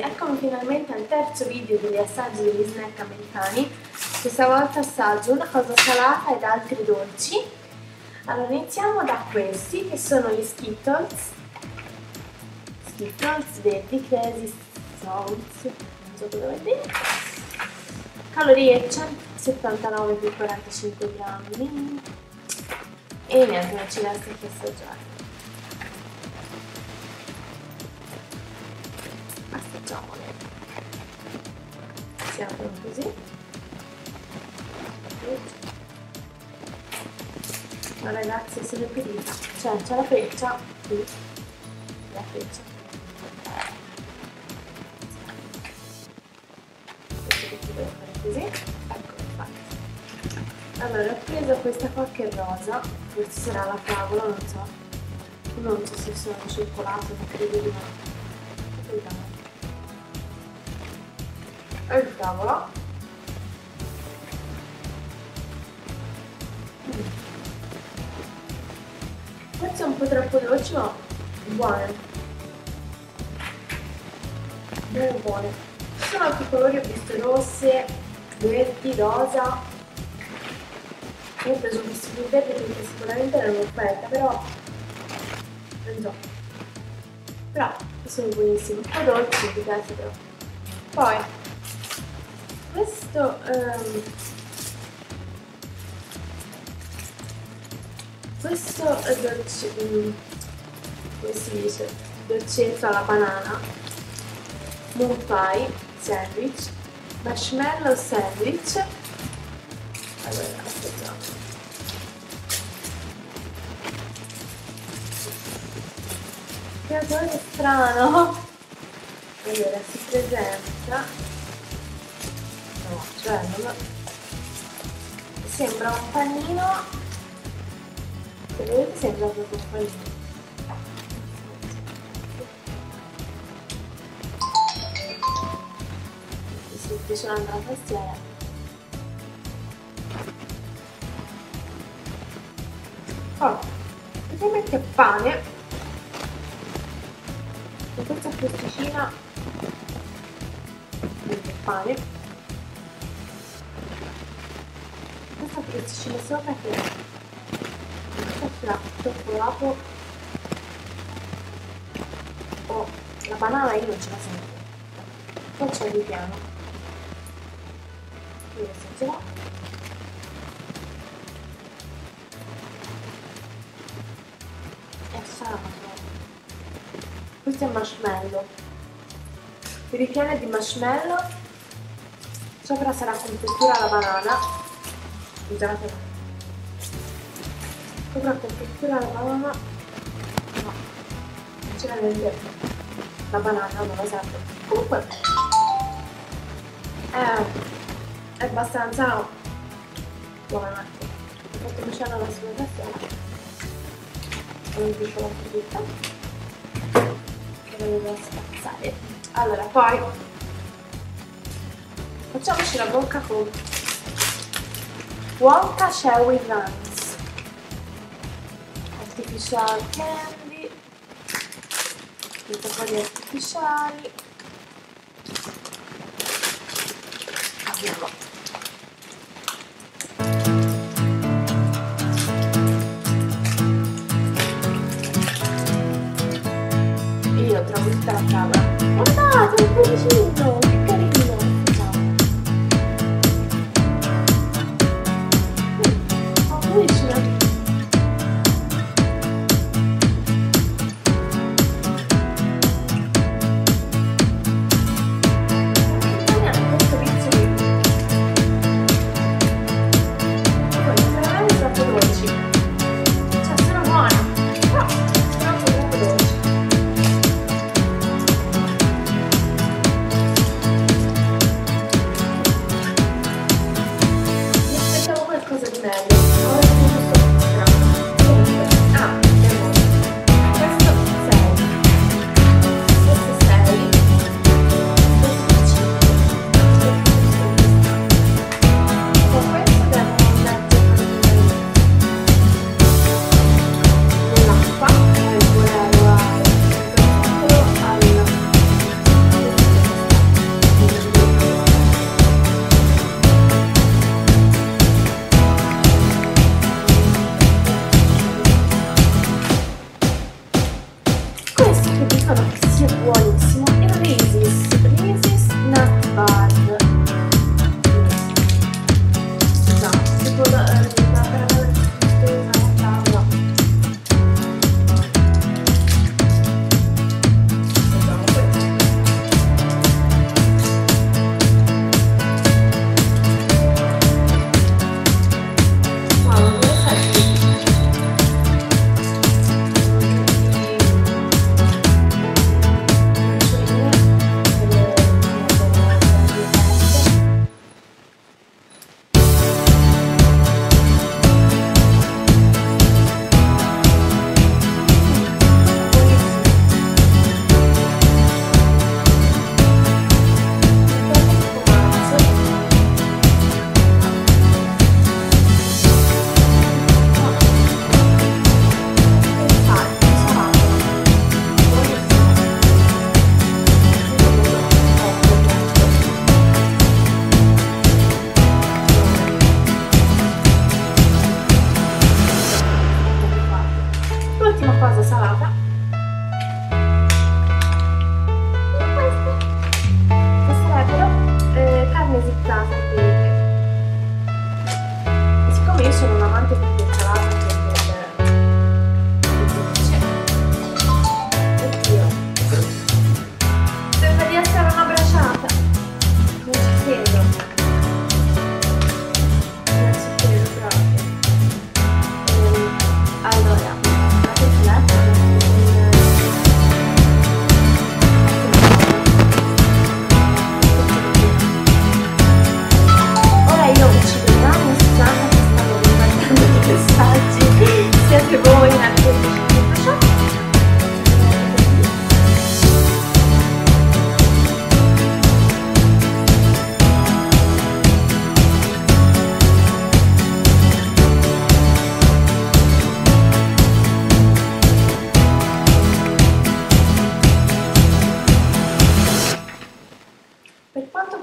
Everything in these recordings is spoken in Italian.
eccomi finalmente al terzo video degli assaggi degli snack americani. Questa volta assaggio una cosa salata ed altri dolci. Allora iniziamo da questi che sono gli Skittles. Skittles verdi, Crazy Salts, non so cosa vuol dire. Calorie 179,45 grammi. E niente, non ci resta che assaggiare. Assaggiamole si aprono così. Ma ragazzi se le pulita cioè c'è la freccia qui. La freccia. Allora ho preso questa qua che è rosa. Forse sarà la favola non so. Non so se sono cioccolato ma credo di no e il tavolo. Forse è un po' troppo dolce ma buone bene buone ci sono altri colori ho visto rosse verdi rosa. Io ho preso questo più verde perché sicuramente era un'offerta però non so. Però sono buonissimi. Un po' dolci mi piace però. Poi questo um, questo è dolce um, come si dice? Dolcetto alla banana moon pie sandwich marshmallow sandwich. Allora aspettiamo che odore strano. Allora si presenta cioè non... sembra un panino se vedete sembra proprio un panino si piace andare a tastiera oh, praticamente pane. Con questa crosticina. Pane questa crosticina sopra che questo piatto provato oh, la banana io non ce la sento. Poi c'è il piano io se ce l'ho questo è marshmallow. Il ripiano di marshmallow. Sopra sarà confettura alla banana scusate. Sopra confettura la banana no ce la banana non la serve. Comunque è, è abbastanza buona. Ho fatto uscire la sua tastiera non dico la tutta che la devo spazzare. Allora poi facciamoci la bocca con Wonka Cherry Runs Artificial Candy. Un po' artificiali. Abbiamo. Io trovo la camera Guardate, un po' cosa salata? E queste? Sarebbero eh, carne zittata e siccome io sono un amante di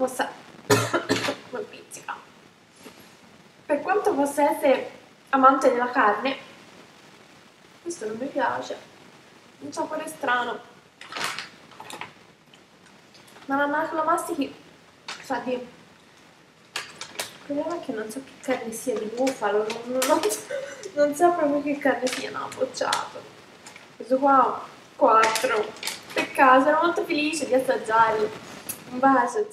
possa... Per quanto possa essere amante della carne, questo non mi piace. Un sapore strano. Ma man mano che lo mastichi sa di... Il problema è che non so che carne sia di bufalo, non, non, non so proprio che carne sia, no, bocciato. Questo qua 4. Peccato, sono molto felice di assaggiarlo. Un bacio.